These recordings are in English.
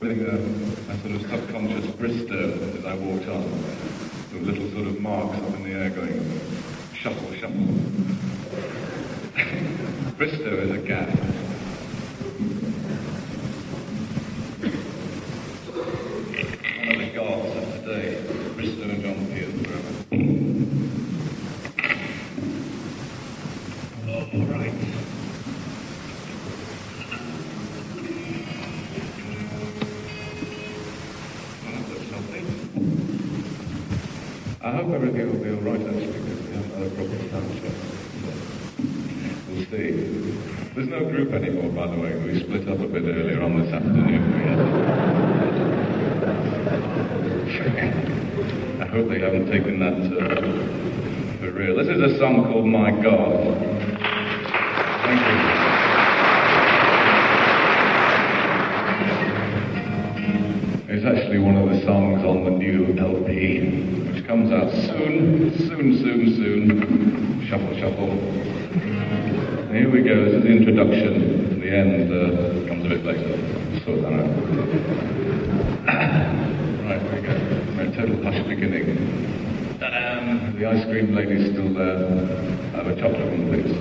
feeling a, a sort of subconscious brister as I walked on. There were little sort of marks up in the air going shuffle, shuffle. Bristow is a gap. One of the gods of today, Bristow and John Pierce forever. Oh, all right. Well, that's lovely. I hope everything will be all right actually because we haven't had a proper sound check. We'll see. There's no group anymore, by the way. We split up a bit earlier on this afternoon. I hope they haven't taken that uh, for real. This is a song called My God. Thank you. It's actually one of the songs on the new LP, which comes out soon, soon, soon, soon. Shuffle, shuffle. Sort that out. right, here we go. Right, total hush beginning. Ta-dam! The ice cream lady's still there. Have a chocolate one, please.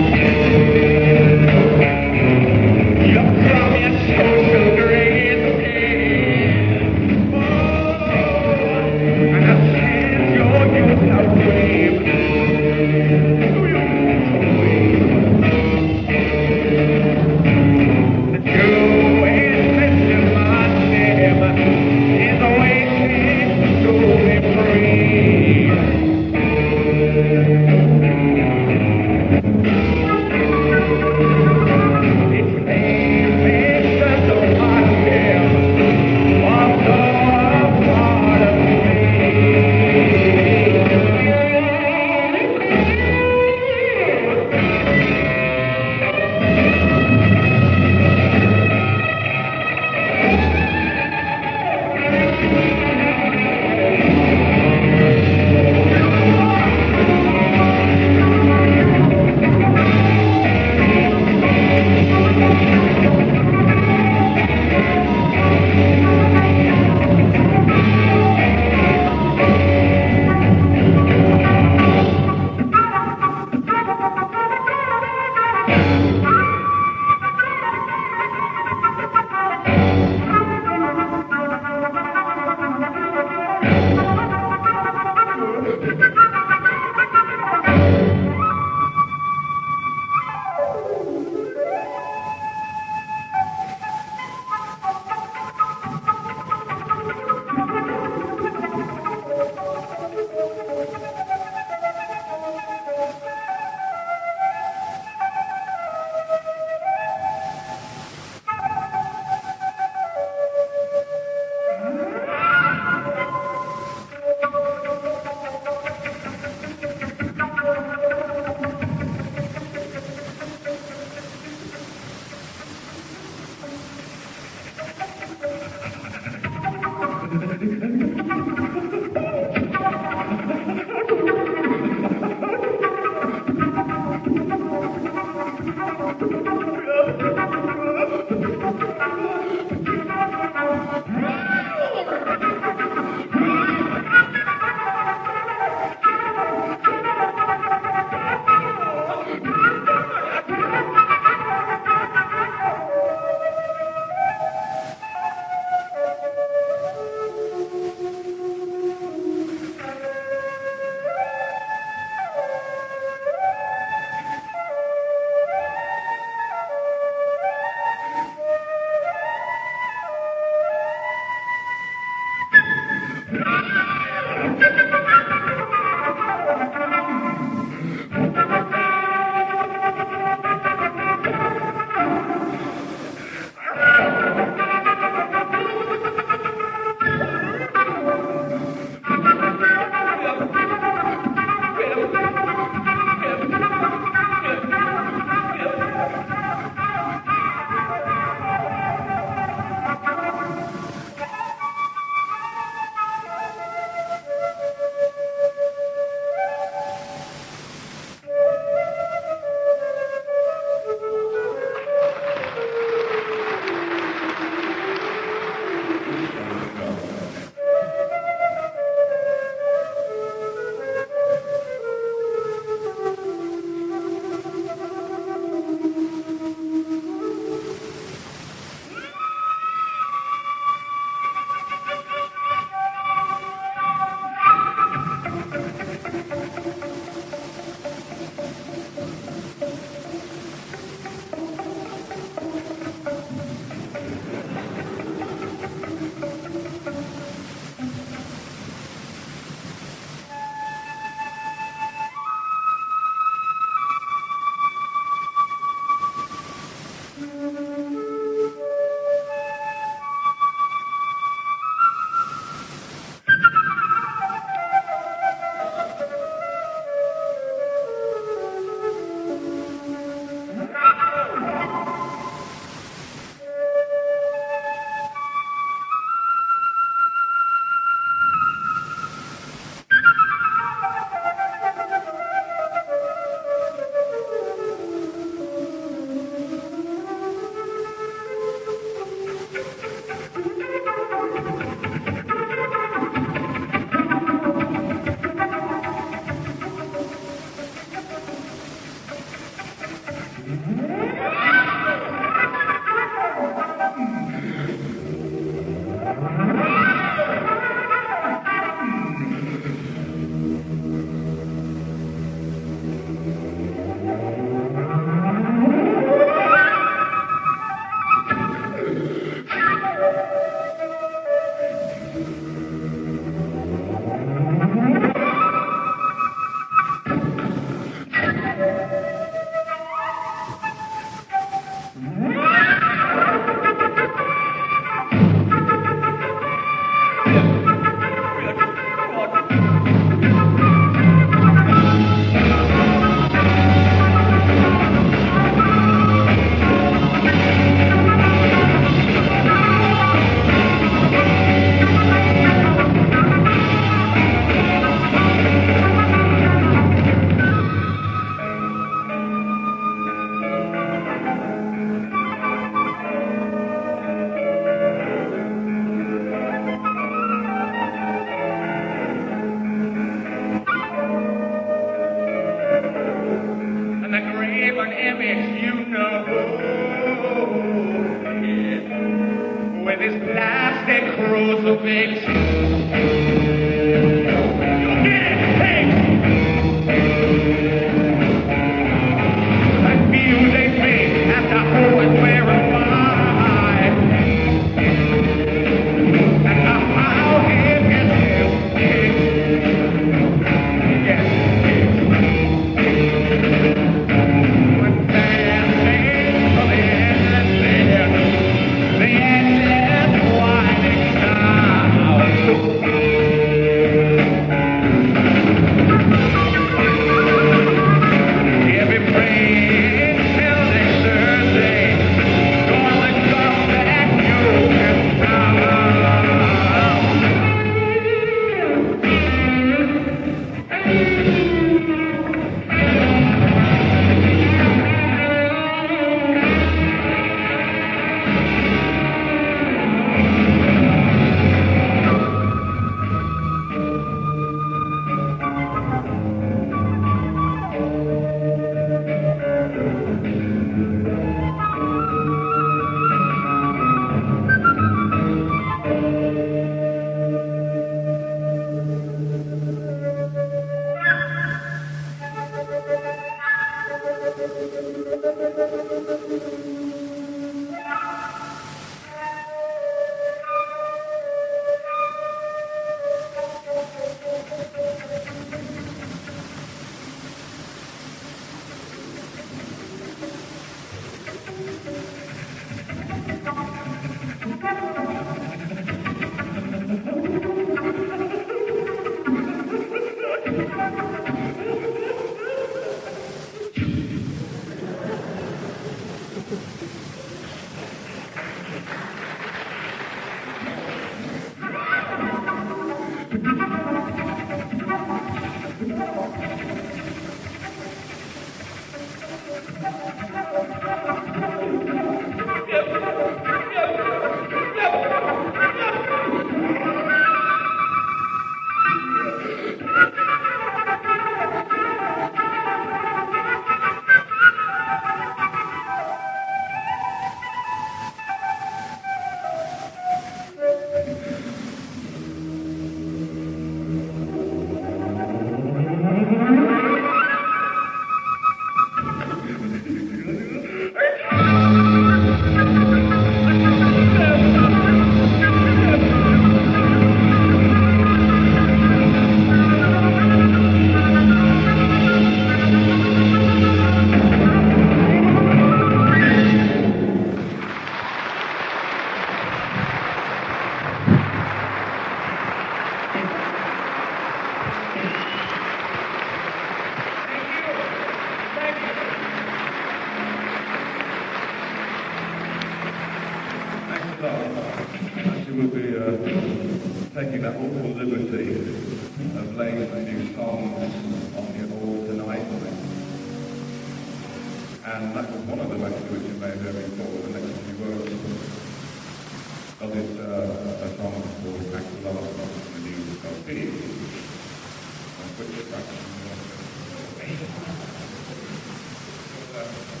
It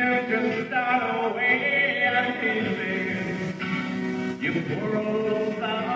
just start away and you poor old son.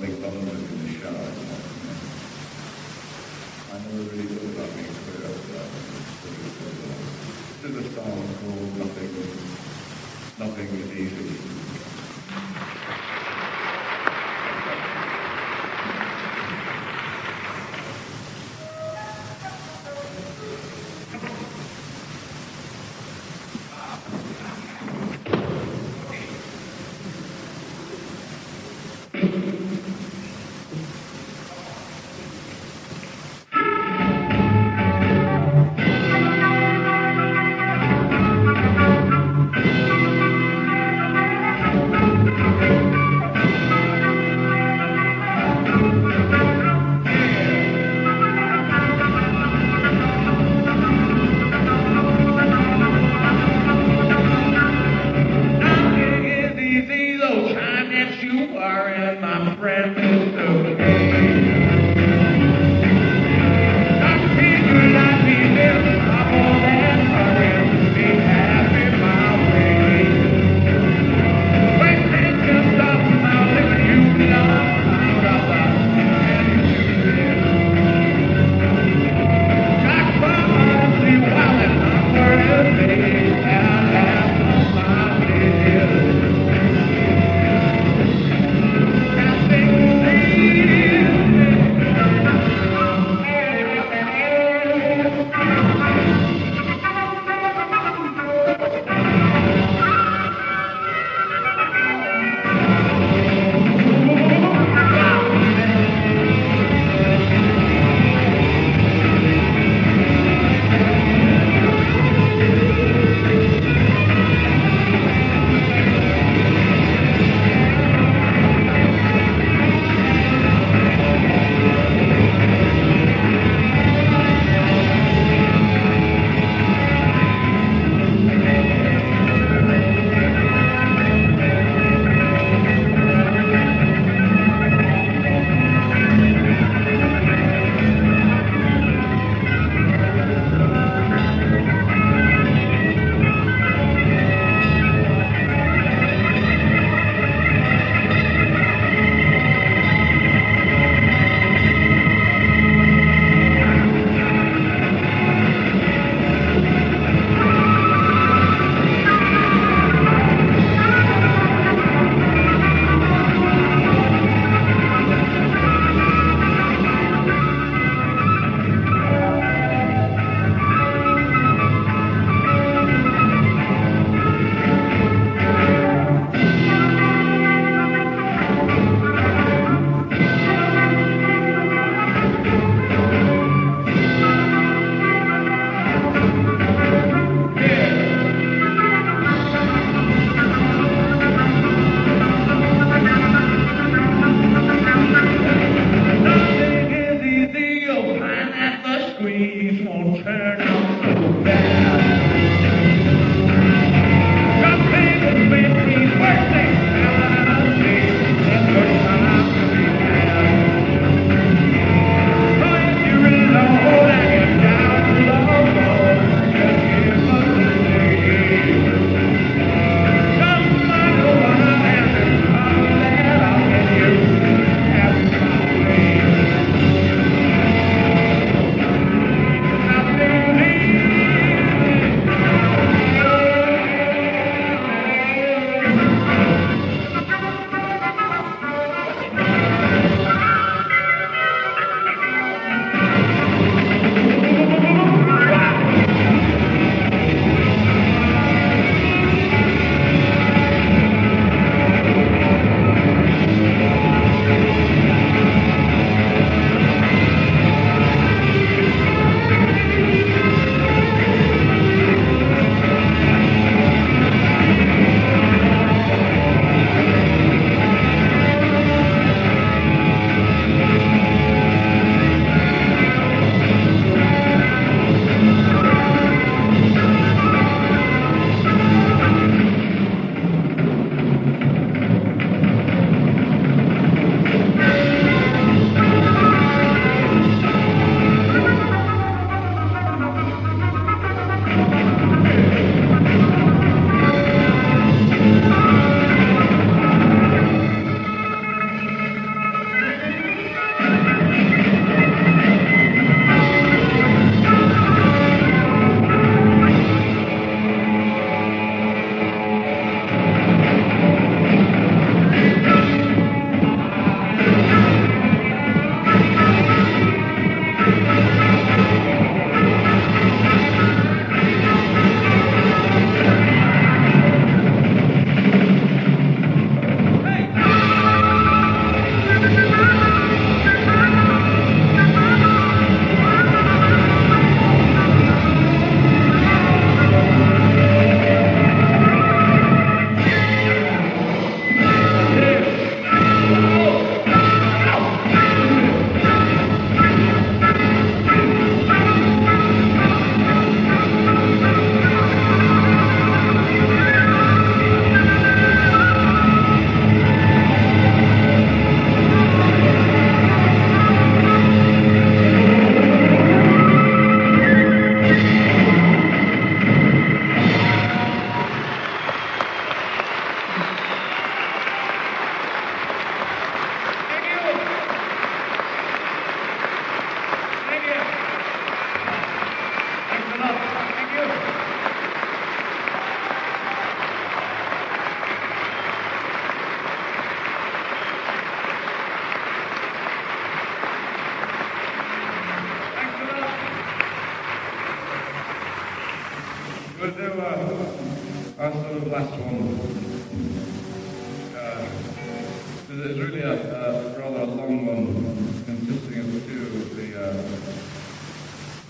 Bumbles in the shower. I never really thought about being queer after that. This is a song called Nothing, Nothing is Easy.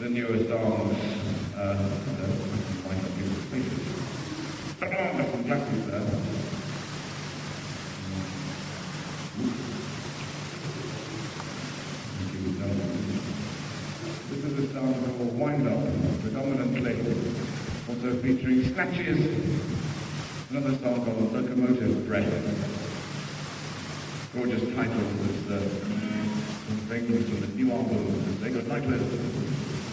the newest arms, uh, might be completed. Commander from This is a sound called Wind Up, predominantly also featuring snatches, another song called Locomotive Breath. Gorgeous title, this uh, thing from the new album, Zego Cyclist.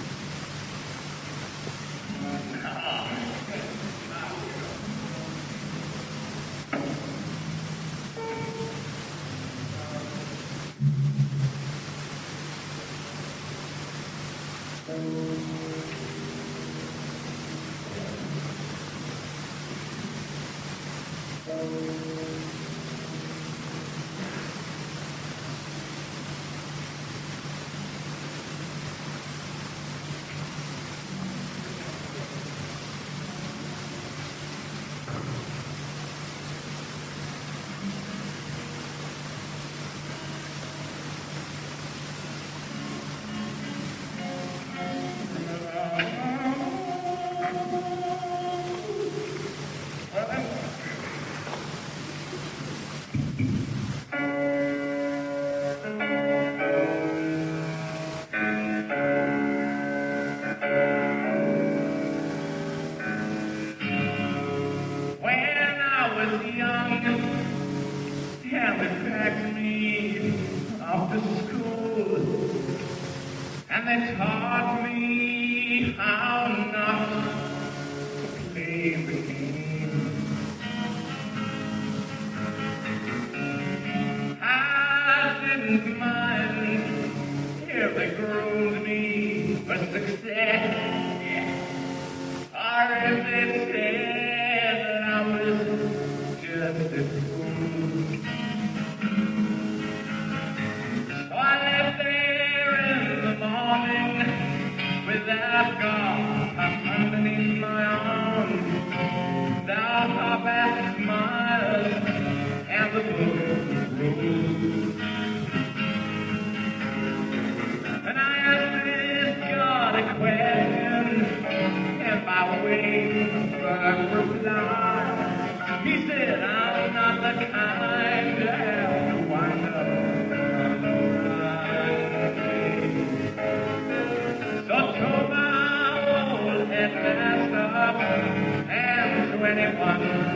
Anyone.